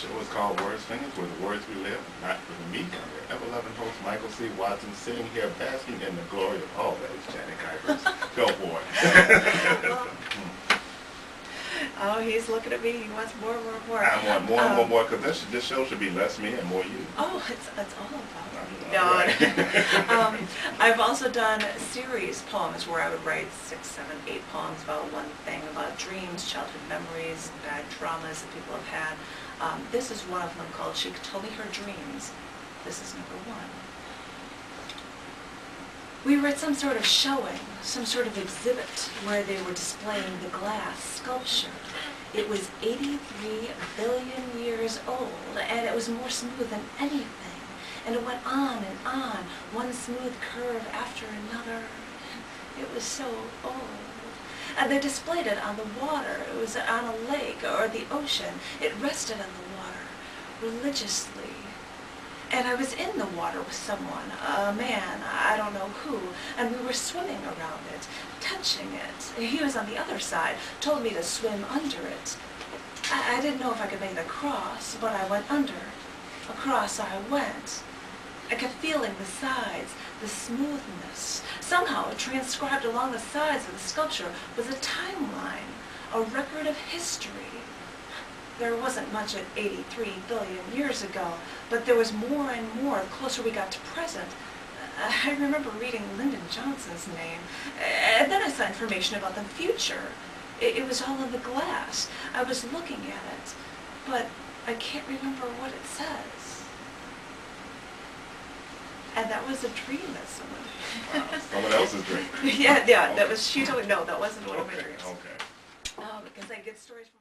show is called WordSlingers, where the words we live, not with me, I'm your ever-loving host, Michael C. Watson, sitting here basking in the glory of all that is Janet Kuypers. Go for it. Oh, he's looking at me, he wants more, more, more. I want more and more, Um, more, because this, this show should be less me and more you. Oh, it's, it's all about me. Um, I've also done series poems where I would write six, seven, eight poems about one thing, about dreams, childhood memories, bad traumas that people have had. Um, this is one of them called She Told Me Her Dreams. This is number one. We were at some sort of showing, some sort of exhibit where they were displaying the glass sculpture. It was 83 billion years old, and it was more smooth than anything. And it went on and on, one smooth curve after another. It was so old. And they displayed it on the water. It was on a lake or the ocean. It rested on the water religiously. And I was in the water with someone, a man, I don't know who, and we were swimming around it, touching it. He was on the other side, told me to swim under it. I, I didn't know if I could make the cross, but I went under. Across I went. I kept feeling the sides, the smoothness. Somehow, transcribed along the sides of the sculpture was a timeline, a record of history. There wasn't much at 83 billion years ago, but there was more and more the closer we got to present. I remember reading Lyndon Johnson's name, and then I saw information about the future. It, it was all in the glass. I was looking at it, but I can't remember what it says. And that was a dream that someone. Wow, Someone else's dream. yeah, yeah, that was. She told me no, that wasn't one of my Okay, dreams. okay. Um, oh, because I get stories from.